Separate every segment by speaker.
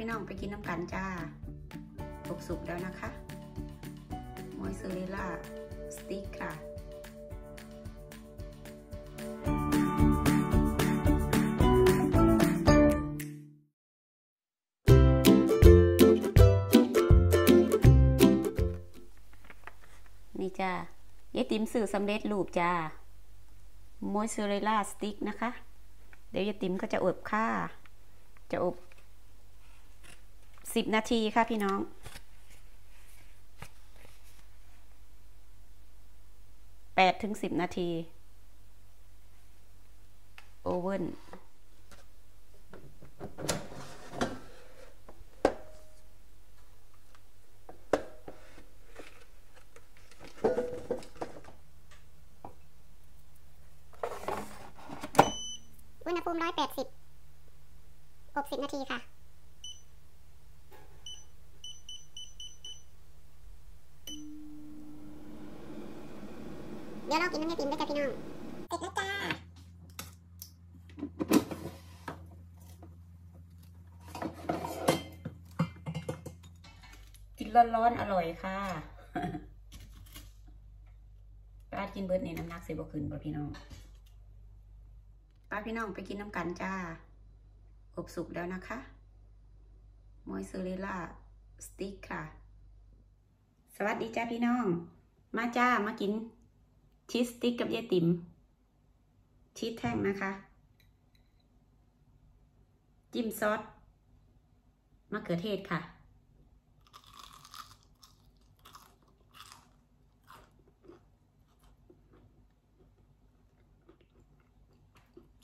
Speaker 1: พี่น้องไปกินน้ำกันจ้าสุกสุกแล้วนะคะมอยเซอเรล่าสติ๊กค่ะนี่จ้ายายติ๋มสื่อสำเร็จรูปจ้ามอยเซอเรล่าสติ๊กนะคะ เดี๋ยวยายติ๋มก็จะอบค่าจะอบ สิบนาทีค่ะพี่น้อง แปดถึงสิบนาที โอเว่น
Speaker 2: อุณหภูมิ180อบ10นาทีค่ะ เดี๋ยวเรากินน้ำยาติมด้วยจ้ะพี่น้องเสร็จแล้วจ้า
Speaker 1: กินร้อนๆอร่อยค่ะป้ากินเบิร์ดนี่น้ำหนักสิบกขึ้นป่ะพี่น้องป้าพี่น้องไปกินน้ำกันจ้าอบสุกแล้วนะคะมอยเซอเรล่าสติ๊กค่ะ สวัสดีจ้าพี่น้อง มาจ้ามากิน ชีสติ๊กกับยายติ๋มชีสแท่งนะคะ จิ้มซอสมะเขือเทศค่ะ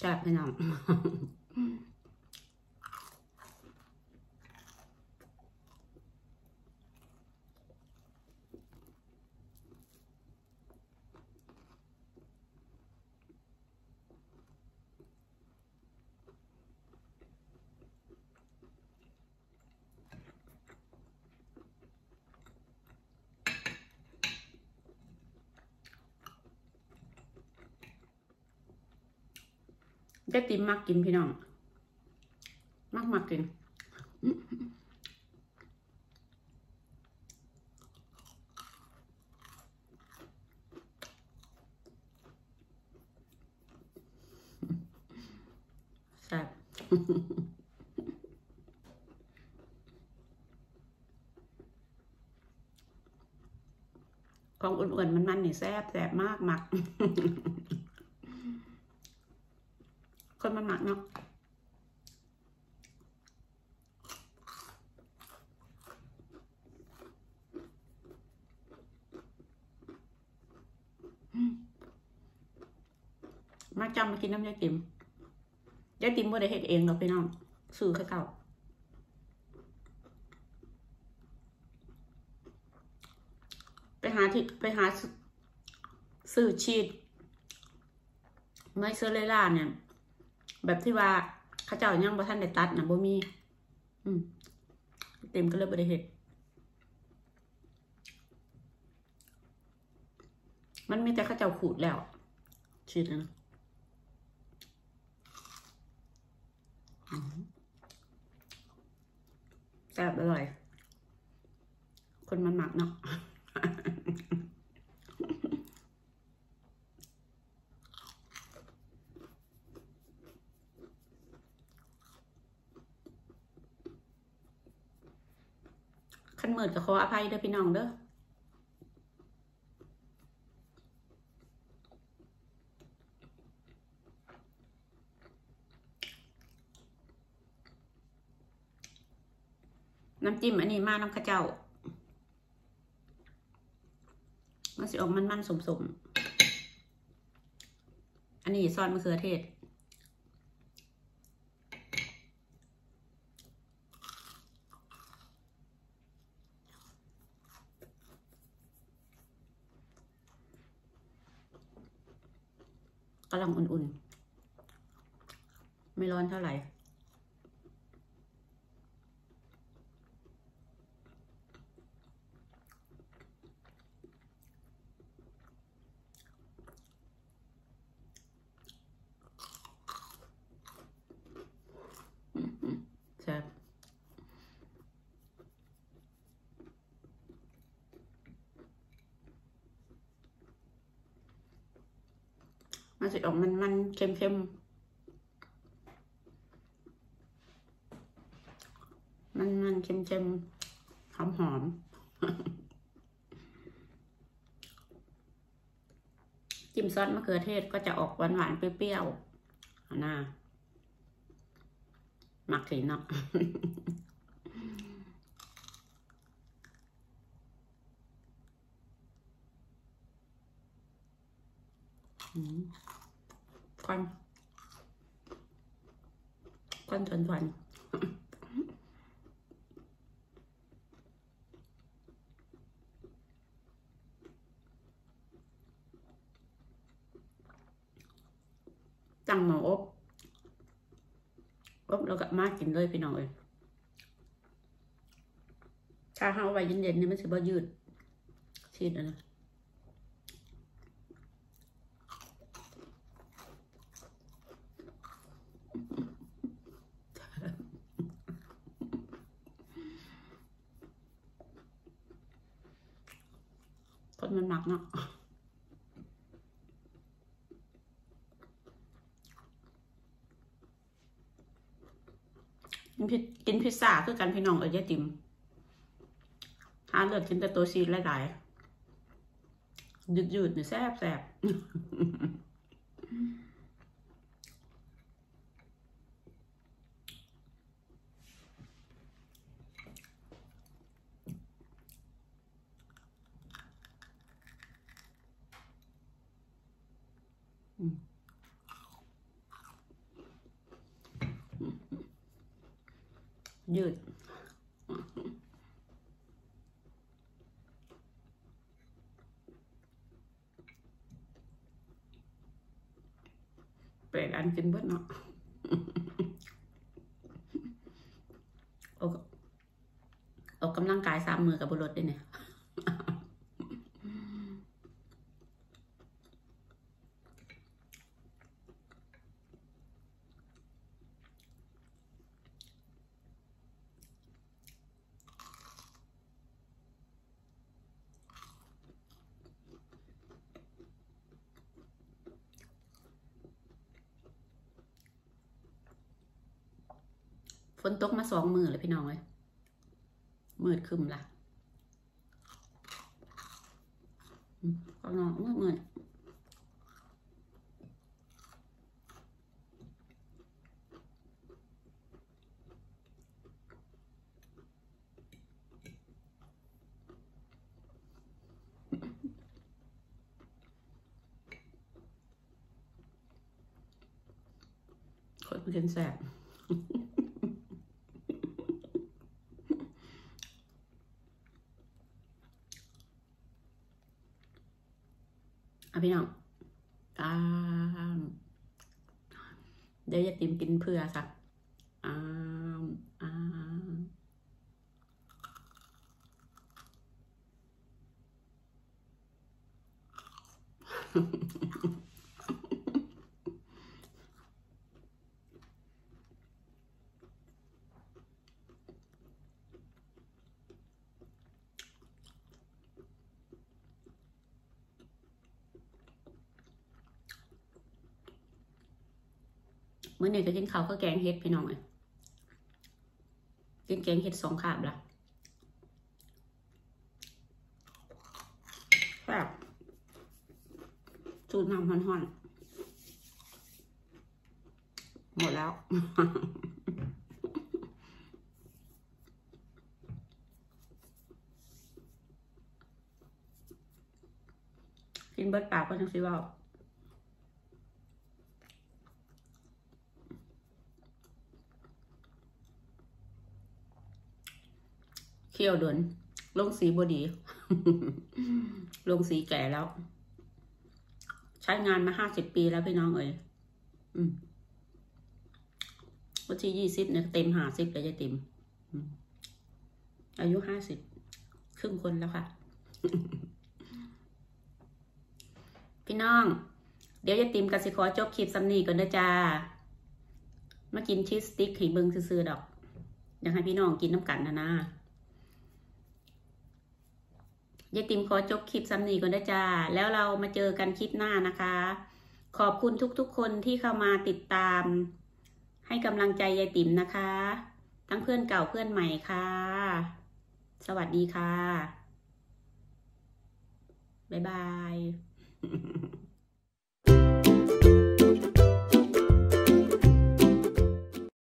Speaker 1: จับพี่น้อง ได้ติมมากกินพี่น้องมากมากกินแซ่บของอ้วนๆมันๆนี่แซ่บแซ่บมากมาก คนมันหมักเนาะมาจำมากินน้ำยาติมยาติมบ่ได้เฮ็ดเองหรอกพี่น้องซื้อคือเก่าไปหาที่ไปหาซื้อชีสไม่เซอร์เรล่าเนี่ย แบบที่ว่าข้าเจ้ายังบ่ท่านได้ตัดนะบ่มี อืม เต็มก็เลยบ่ได้เห็ดมันมีแต่ข้าเจ้าขูดแล้วชีดนะอืมแซ่บอร่อย คนมันหมักเนาะ ขั้นมืดก็ขออภัยเด้อพี่น้องเด้อน้ำจิ้มอันนี้มาน้ำข้าเจ้า มันสิออกมันมันสมสมๆอันนี้ซอสมะเขือเทศ กำลังอุ่นๆ ไม่ร้อนเท่าไหร่ แซ่บ สิออกมันมันเค็มเค็มมันมันเค็มเค็มหอมหอมจิ้มซอสมะเขือเทศก็จะออกหวานหวานๆเปรี้ยวๆอาหน้าหมักสีเนาะ ควันควันทนทวนตั้งหม้ออบอบแล้วก็มากินเลยพี่น้องเอ้ยถ้าเฮาเอาไว้เย็นๆนี่มันสิบ่ยืดชีดอะนะ คน มักเนาะกินพิกินพิซซ่าคือกันพี่น้องเอ้ยยายติมหาเลือดกินแต่ตัวซีดหลายๆยืดๆนี่แซ่บแซ่บ ยืดแปลกอันกินเบิดเนาะออกออกกำลังกายสามมือกับบุรุษด้วยเนี่ย นตกมาสองมือเลยพี่น้องเลยมืดคึมละอืมข้างนอกมืดมืดคนมันกินแสบ พี่น้องตาเดี๋ยวจะติมกินเพื่อค่ะอ้าอ้า มเมื่อนี้ก็กินข้าวก็แกงเฮ็ดพี่น้องเลยกินแกงเฮ็ดสองคาบละแบบสูตรน้ำห่อนๆหมดแล้วกินเบิดปากก็จังสิว่า เคี่ยวดนลงสีบดี ลงสีแก่แล้ว ใช้งานมาห้าสิบปีแล้วพี่น้องเอ๋ยวันที่ยี่สิบเนี่ยเต็มห้าสิบเลยจะเต็มอายุห้าสิบครึ่งคนแล้วค่ะ พี่น้อง เดี๋ยวจะติมกสิขอจบคลิปซัมนี่ก่อนนะจ้ามากินชีสสติ๊กให้เบิงซื่อๆดอก อยากให้พี่น้องกินน้ำกันนะนะ ยายติมขอจบคลิปซ้ำนีก่อนนะจ้า แล้วเรามาเจอกันคลิปหน้านะคะ ขอบคุณทุกๆคนที่เข้ามาติดตาม ให้กำลังใจยายติ๋มนะคะ ทั้งเพื่อนเก่าเพื่อนใหม่ค่ะ สวัสดีค่ะ บ๊ายบาย